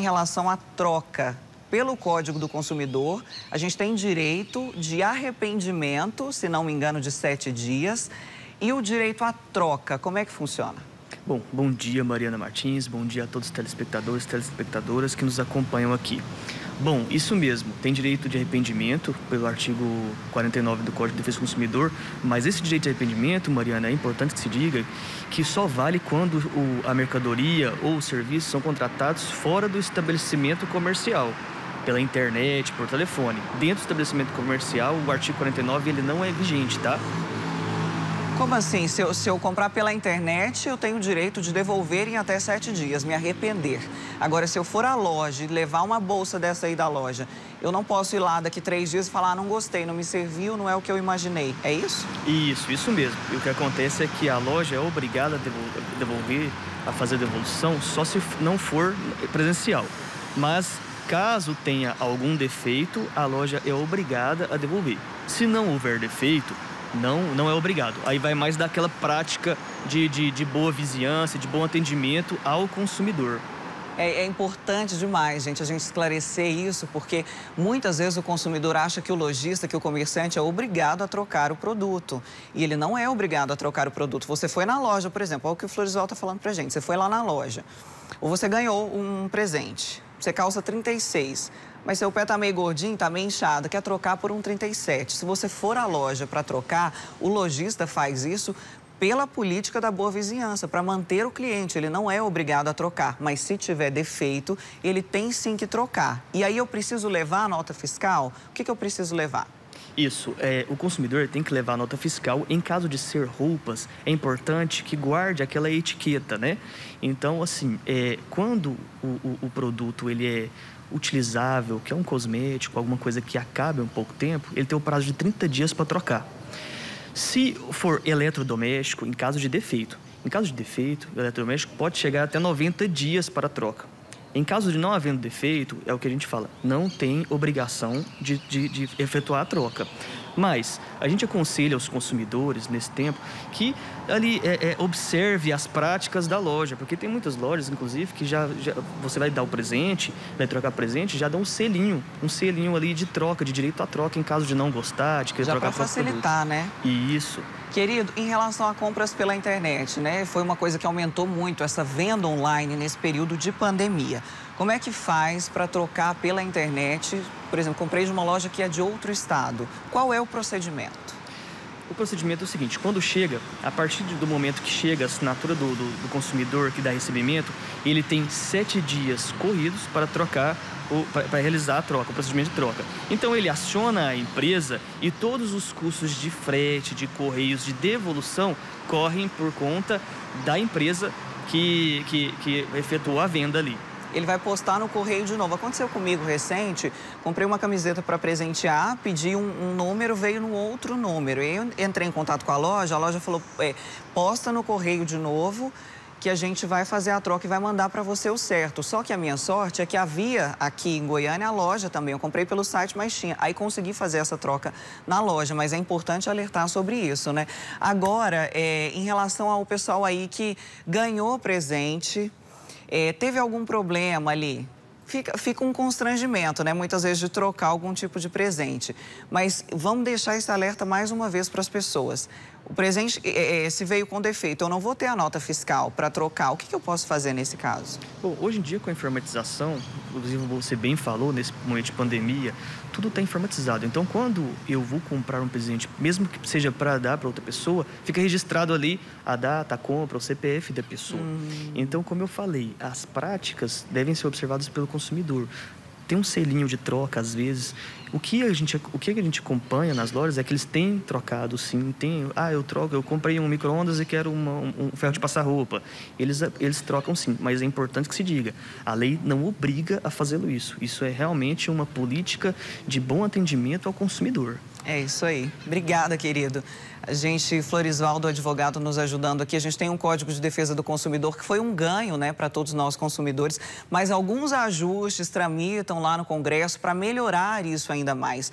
Em relação à troca, pelo Código do Consumidor, a gente tem direito de arrependimento, se não me engano, de sete dias, e o direito à troca. Como é que funciona? Bom, bom dia, Mariana Martins. Bom dia a todos os telespectadores e telespectadoras que nos acompanham aqui. Bom, isso mesmo, tem direito de arrependimento pelo artigo 49 do Código de Defesa do Consumidor, mas esse direito de arrependimento, Mariana, é importante que se diga que só vale quando o, a mercadoria ou o serviço são contratados fora do estabelecimento comercial pela internet, por telefone. Dentro do estabelecimento comercial, o artigo 49 ele não é vigente, tá? Como assim? Se eu, se eu, comprar pela internet, eu tenho o direito de devolver em até sete dias, me arrepender. Agora, se eu for à loja e levar uma bolsa dessa aí da loja, eu não posso ir lá daqui três dias e falar, ah, não gostei, não me serviu, não é o que eu imaginei. É isso? Isso, isso mesmo. E o que acontece é que a loja é obrigada a devolver, a fazer devolução, só se não for presencial. Mas caso tenha algum defeito, a loja é obrigada a devolver. Se não houver defeito, não, não é obrigado. Aí vai mais daquela prática de, de, de boa vizinhança, de bom atendimento ao consumidor. É, é, importante demais, gente, a gente esclarecer isso, porque muitas vezes o consumidor acha que o lojista, que o comerciante é obrigado a trocar o produto. E ele não é obrigado a trocar o produto. Você foi na loja, por exemplo, olha o que o Florisol está falando pra gente. Você foi lá na loja, ou você ganhou um presente. Você calça 36 mas seu pé tá meio gordinho, tá meio inchado, quer trocar por um 37. Se você for à loja para trocar, o lojista faz isso pela política da boa vizinhança, para manter o cliente. Ele não é obrigado a trocar, mas se tiver defeito, ele tem sim que trocar. E aí eu preciso levar a nota fiscal? O que, que eu preciso levar? Isso, é, o consumidor tem que levar a nota fiscal. Em caso de ser roupas, é importante que guarde aquela etiqueta, né? Então, assim, é, quando o, o, o produto ele é utilizável, que é um cosmético, alguma coisa que acabe um pouco tempo, ele tem o prazo de 30 dias para trocar. Se for eletrodoméstico, em caso de defeito, em caso de defeito, o eletrodoméstico pode chegar até 90 dias para troca. Em caso de não havendo defeito, é o que a gente fala, não tem obrigação de, de, de efetuar a troca. Mas a gente aconselha aos consumidores nesse tempo que ali é, é, observe as práticas da loja, porque tem muitas lojas, inclusive, que já, já, você vai dar o presente, vai trocar presente, já dá um selinho, um selinho ali de troca, de direito à troca em caso de não gostar, de querer já trocar para facilitar, né? Isso. Querido, em relação a compras pela internet, né? Foi uma coisa que aumentou muito essa venda online nesse período de pandemia. Como é que faz para trocar pela internet? Por exemplo, comprei de uma loja que é de outro estado. Qual é o procedimento? O procedimento é o seguinte: quando chega, a partir do momento que chega a assinatura do, do, do consumidor que dá recebimento, ele tem sete dias corridos para trocar para realizar a troca, o procedimento de troca. Então ele aciona a empresa e todos os custos de frete, de correios, de devolução correm por conta da empresa que, que, que efetuou a venda ali ele vai postar no correio de novo. Aconteceu comigo recente, comprei uma camiseta para presentear, pedi um, um, número, veio no outro número. Eu entrei em contato com a loja, a loja falou, é, posta no correio de novo, que a gente vai fazer a troca e vai mandar para você o certo. Só que a minha sorte é que havia aqui em Goiânia a loja também. Eu comprei pelo site, mas tinha. Aí consegui fazer essa troca na loja, mas é importante alertar sobre isso, né? Agora, é, em relação ao pessoal aí que ganhou presente, é, teve algum problema ali, fica, fica um constrangimento, né? Muitas vezes de trocar algum tipo de presente. Mas vamos deixar esse alerta mais uma vez para as pessoas. O presente, é, é, se veio com defeito, eu não vou ter a nota fiscal para trocar. O que, que, eu posso fazer nesse caso? Bom, hoje em dia, com a informatização, inclusive você bem falou, nesse momento de pandemia, tudo está informatizado. Então, quando eu vou comprar um presente, mesmo que seja para dar para outra pessoa, fica registrado ali a data, a compra, o CPF da pessoa. Hum. Então, como eu falei, as práticas devem ser observadas pelo consumidor tem um selinho de troca às vezes. O que a gente, o que a gente acompanha nas lojas é que eles têm trocado, sim. Tem, ah, eu troco, eu comprei um micro-ondas e quero uma, um ferro de passar roupa. Eles, eles trocam sim, mas é importante que se diga, a lei não obriga a fazê-lo isso. Isso é realmente uma política de bom atendimento ao consumidor. É isso aí. Obrigada, querido. Gente, Florisvaldo, advogado, nos ajudando aqui. A gente tem um Código de Defesa do Consumidor que foi um ganho né, para todos nós consumidores, mas alguns ajustes tramitam lá no Congresso para melhorar isso ainda mais.